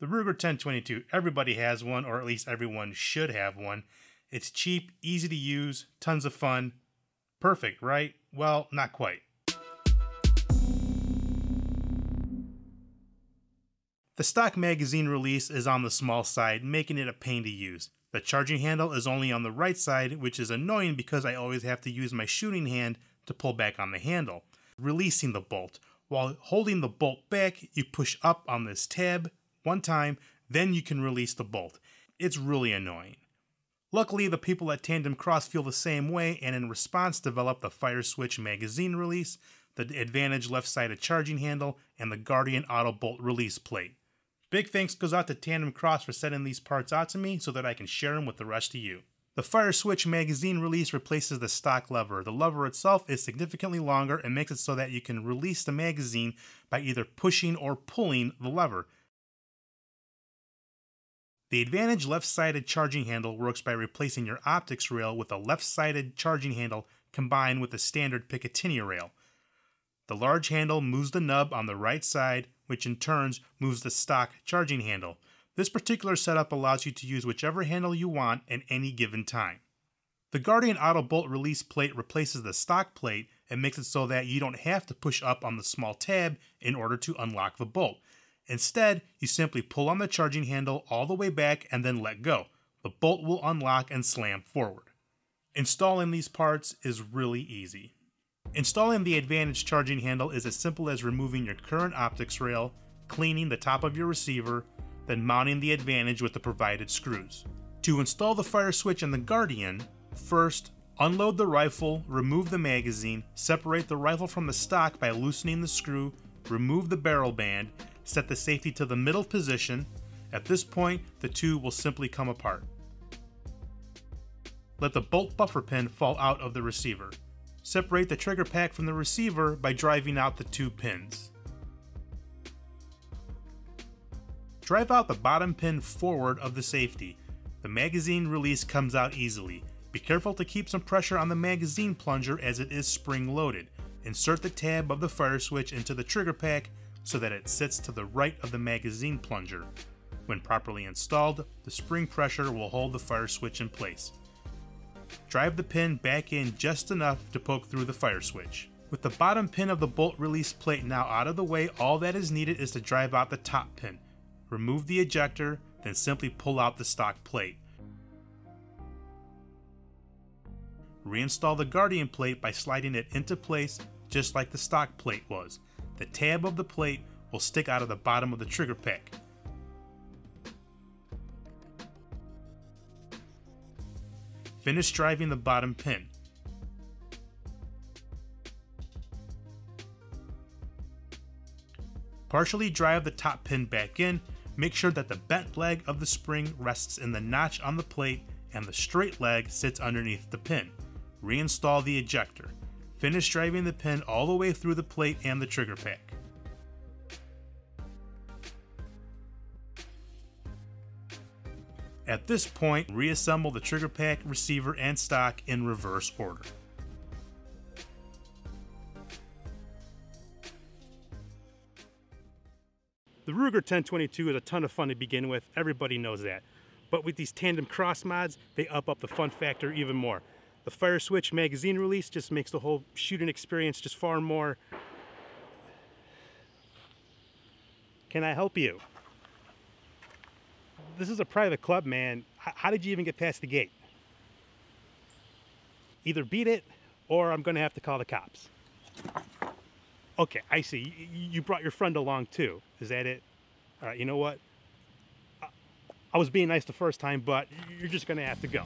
The Ruger 1022, everybody has one, or at least everyone should have one. It's cheap, easy to use, tons of fun. Perfect, right? Well, not quite. The stock magazine release is on the small side, making it a pain to use. The charging handle is only on the right side, which is annoying because I always have to use my shooting hand to pull back on the handle. Releasing the bolt. While holding the bolt back, you push up on this tab one time, then you can release the bolt. It's really annoying. Luckily, the people at TandemKross feel the same way and in response developed the Fireswitch magazine release, the Advantage left sided charging handle, and the Guardian Auto Bolt release plate. Big thanks goes out to TandemKross for sending these parts out to me so that I can share them with the rest of you. The Fireswitch magazine release replaces the stock lever. The lever itself is significantly longer and makes it so that you can release the magazine by either pushing or pulling the lever. The Advantage left sided charging handle works by replacing your optics rail with a left sided charging handle combined with a standard Picatinny rail. The large handle moves the nub on the right side, which in turns moves the stock charging handle. This particular setup allows you to use whichever handle you want at any given time. The Guardian Auto Bolt release plate replaces the stock plate and makes it so that you don't have to push up on the small tab in order to unlock the bolt. Instead, you simply pull on the charging handle all the way back and then let go. The bolt will unlock and slam forward. Installing these parts is really easy. Installing the Advantage charging handle is as simple as removing your current optics rail, cleaning the top of your receiver, then mounting the Advantage with the provided screws. To install the Fireswitch and the Guardian, first unload the rifle, remove the magazine, separate the rifle from the stock by loosening the screw, remove the barrel band, set the safety to the middle position. At this point, the two will simply come apart. Let the bolt buffer pin fall out of the receiver. Separate the trigger pack from the receiver by driving out the two pins. Drive out the bottom pin forward of the safety. The magazine release comes out easily. Be careful to keep some pressure on the magazine plunger as it is spring loaded. Insert the tab of the Fireswitch into the trigger pack so that it sits to the right of the magazine plunger. When properly installed, the spring pressure will hold the Fireswitch in place. Drive the pin back in just enough to poke through the Fireswitch. With the bottom pin of the bolt release plate now out of the way, all that is needed is to drive out the top pin. Remove the ejector, then simply pull out the stock plate. Reinstall the Guardian plate by sliding it into place just like the stock plate was. The tab of the plate will stick out of the bottom of the trigger pack. Finish driving the bottom pin. Partially drive the top pin back in, make sure that the bent leg of the spring rests in the notch on the plate and the straight leg sits underneath the pin. Reinstall the ejector. Finish driving the pin all the way through the plate and the trigger pack. At this point, reassemble the trigger pack, receiver, and stock in reverse order. The Ruger 1022 is a ton of fun to begin with, everybody knows that. But with these TandemKross mods, they up up the fun factor even more. The Fireswitch magazine release just makes the whole shooting experience just far more. Can I help you? This is a private club, man. How did you even get past the gate? Either beat it or I'm to have to call the cops. Okay, I see. You brought your friend along too. Is that it? All right, you know what? I was being nice the first time, but you're just to have to go.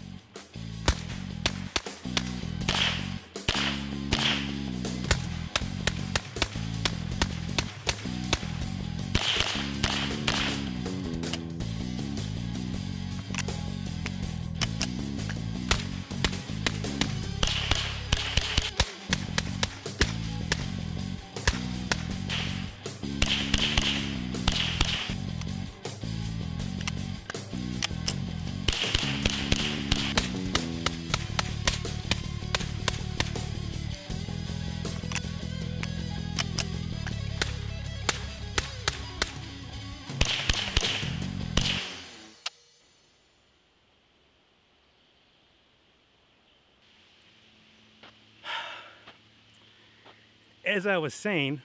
As I was saying,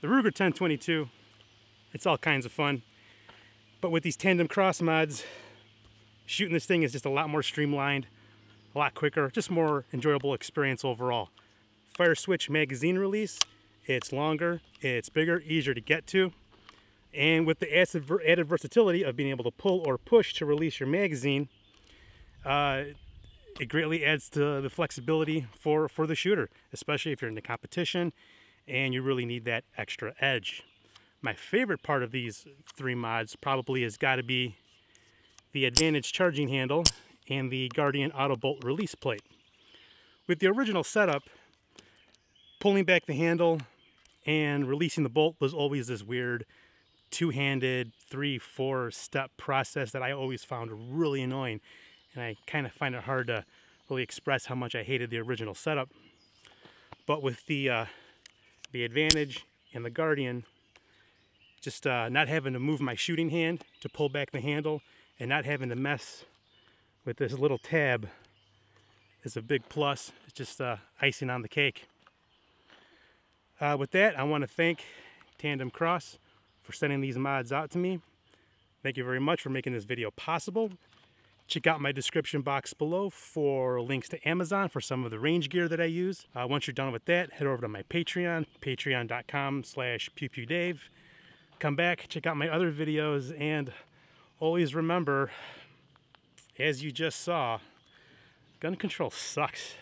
the Ruger 1022, it's all kinds of fun. But with these TandemKross mods, shooting this thing is just a lot more streamlined, a lot quicker, just more enjoyable experience overall. Fireswitch magazine release, it's longer, it's bigger, easier to get to. And with the added versatility of being able to pull or push to release your magazine, uh, it greatly adds to the flexibility for, for the shooter, especially if you're in the competition and you really need that extra edge. My favorite part of these three mods probably has got to be the Advantage charging handle and the Guardian Auto Bolt release plate. With the original setup, pulling back the handle and releasing the bolt was always this weird two-handed, three, four step process that I always found really annoying. And I kind of find it hard to really express how much I hated the original setup. But with the, uh, the Advantage and the Guardian, just uh, not having to move my shooting hand to pull back the handle and not having to mess with this little tab is a big plus. It's just uh, icing on the cake. Uh, with that, I want to thank TandemKross for sending these mods out to me. Thank you very much for making this video possible. Check out my description box below for links to Amazon for some of the range gear that I use. Uh, once you're done with that, head over to my Patreon, patreon.com slash pewpewdave. Come back, check out my other videos, and always remember, as you just saw, gun control sucks.